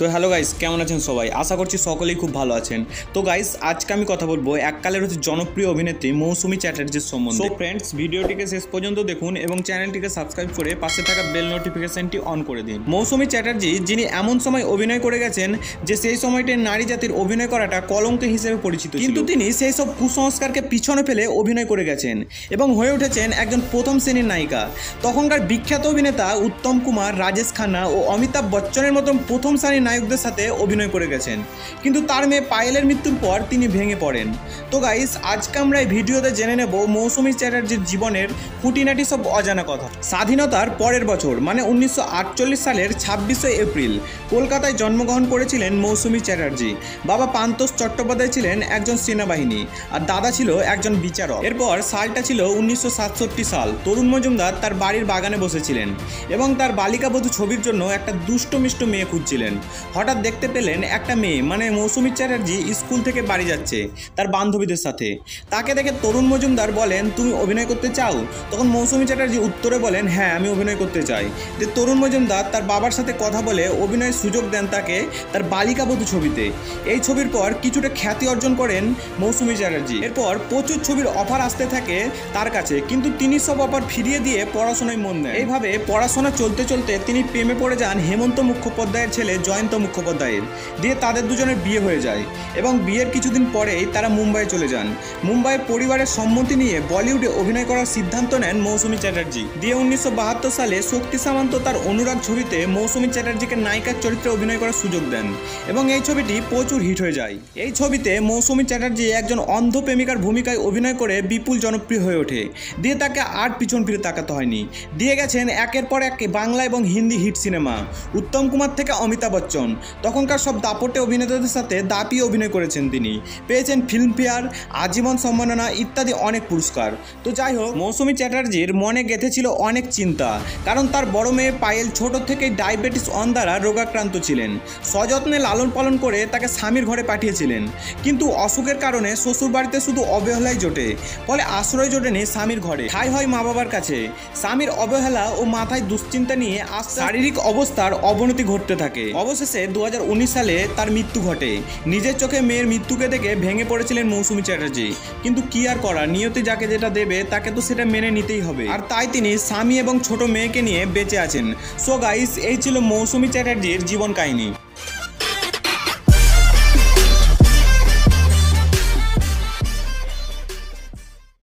তো hello guys কেমন আছেন সবাই? আশা করছি সকলেই খুব ভালো আছেন। তো গাইস আজকে আমি কথা বলব এককালের হচ্ছে জনপ্রিয় অভিনেত্রী মৌসুমী চ্যাটার্জির সম্বন্ধে। সো ফ্রেন্ডস ভিডিওটিকে শেষ পর্যন্ত দেখুন এবং চ্যানেলটিকে সাবস্ক্রাইব করে পাশে থাকা বেল নোটিফিকেশনটি অন করে দিন। মৌসুমী চ্যাটার্জি যিনি এমন সময় অভিনয় করে গেছেন যে সেই সময়টায় নারী জাতির অভিনয় করাটা কলঙ্ক হিসেবে পরিচিত ছিল। কিন্তু তিনি সেই সব কুসংস্কারকে পিছনে ফেলে অভিনয় করে গেছেন এবং হয়ে উঠেছেন একজন প্রথম শ্রেণির নায়িকা। তখনকার বিখ্যাত অভিনেতা উত্তম কুমার রাজেশ খান্না ও অমিতাভ বচ্চনের মতন প্রথম শ্রেণির নায়কদের সাথে অভিনয় করে গেছেন। কিন্তু তার মেয়ে পায়েলের মৃত্যুর পর তিনি ভেঙে পড়েন। তো গাইস আজকে আমরা এই ভিডিওতে জেনে নেব মৌসুমী চ্যাটার্জির জীবনের খুঁটিনাটি সব অজানা কথা। স্বাধীনতার পরের বছর মানে উনিশশো আটচল্লিশ সালের ছাব্বিশে এপ্রিল, কলকাতায় জন্মগ্রহণ করেছিলেন মৌসুমী চ্যাটার্জি। বাবা পান্তোষ চট্টোপাধ্যায় ছিলেন একজন সেনাবাহিনী, আর দাদা ছিল একজন বিচারক। এরপর সালটা ছিল উনিশশো সাতষট্টি সাল, তরুণ মজুমদার তার বাড়ির বাগানে বসেছিলেন এবং তার বালিকাবধূ ছবির জন্য একটা দুষ্ট মিষ্ট মেয়ে খুঁজছিলেন। হঠাৎ দেখতে পেলেন একটা মেয়ে মানে মৌসুমী চ্যাটার্জি স্কুল থেকে বাড়ি যাচ্ছে তার বান্ধবীদের সাথে। তাকে দেখে তরুণ মজুমদার বলেন, তুমি অভিনয় করতে চাও? তখন মৌসুমী চ্যাটার্জি উত্তরে বলেন হ্যাঁ আমি অভিনয় করতে চাই। যে তরুণ মজুমদার তার বাবার সাথে কথা বলে অভিনয়ের সুযোগ দেন তাকে তার বালিকাবধূ ছবিতে। এই ছবির পর কিছুটা খ্যাতি অর্জন করেন মৌসুমী চ্যাটার্জি। এরপর প্রচুর ছবির অফার আসতে থাকে তার কাছে, কিন্তু তিনি সব অফার ফিরিয়ে দিয়ে পড়াশোনায় মন দেন। এইভাবে পড়াশোনা চলতে চলতে তিনি প্রেমে পড়ে যান হেমন্ত মুখোপাধ্যায়ের ছেলে জয়ন্ত মুখোপাধ্যায়ের, দিয়ে তাদের দুজনের বিয়ে হয়ে যায় এবং বিয়ের কিছুদিন পরেই তারা মুম্বাই চলে যান। মুম্বাই পরিবারের সম্মতি নিয়ে বলিউডে অভিনয় করার সিদ্ধান্ত নেন মৌসুমী চ্যাটার্জি। দিয়ে উনিশশো বাহাত্তর সালে শক্তি সামন্ত তার অনুরাগ ছবিতে মৌসুমী চ্যাটার্জিকে নায়িকার চরিত্রে অভিনয় করার সুযোগ দেন এবং এই ছবিটি প্রচুর হিট হয়ে যায়। এই ছবিতে মৌসুমী চ্যাটার্জি একজন অন্ধ প্রেমিকার ভূমিকায় অভিনয় করে বিপুল জনপ্রিয় হয়ে ওঠে। দিয়ে তাকে আর পিছন ফিরে তাকাতে হয়নি। দিয়ে গেছেন একের পর এক বাংলা এবং হিন্দি হিট সিনেমা। উত্তম কুমার থেকে অমিতাভ বচ্চন তখনকার সব দাপটে অভিনেতাদের সাথে দাপিয়ে অভিনয় করেছেন তিনি। পেয়েছেন ফিল্মফেয়ার, আজীবন সম্মাননা ইত্যাদি অনেক পুরস্কার। তো যাই হোক, মৌসুমী চ্যাটার্জির মনে গেঁথেছিল অনেক চিন্তা। কারণ তার বড় মেয়ে পায়েল ছোট থেকেই ডায়াবেটিস অন দ্বারা রোগাক্রান্ত ছিলেন। সযত্নে লালন পালন করে তাকে স্বামীর ঘরে পাঠিয়েছিলেন। কিন্তু অসুখের কারণে শ্বশুর বাড়িতে শুধু অবহেলাই জোটে। ফলে আশ্রয় জোটেনি স্বামীর ঘরে। ঠাই হয় মা বাবার কাছে। স্বামীর অবহেলা ও মাথায় দুশ্চিন্তা নিয়ে শারীরিক অবস্থার অবনতি ঘটতে থাকে। অবশেষে দু সালে তার মৃত্যু ঘটে। নিজের চোখে মেয়ের মৃত্যুকে দেখে ভেঙে পড়েছিলেন মৌসুমি চ্যাটার্জি। কিন্তু কি আর করা নিয়তি যাকে যেটা দেবে, তাকে তো সেটা মেনে নিতেই হবে। আর তাই তিনি স্বামী এবং ছোট মেয়েকে নিয়ে বেঁচে আছেন। সো গাইস এই ছিল মৌসুমি চ্যাটার্জির জীবন কাহিনী।